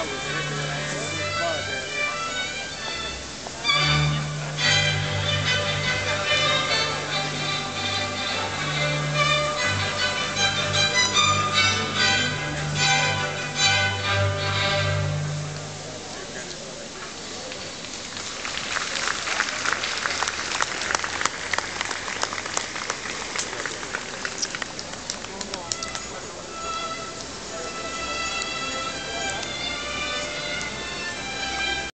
Paulo, direto da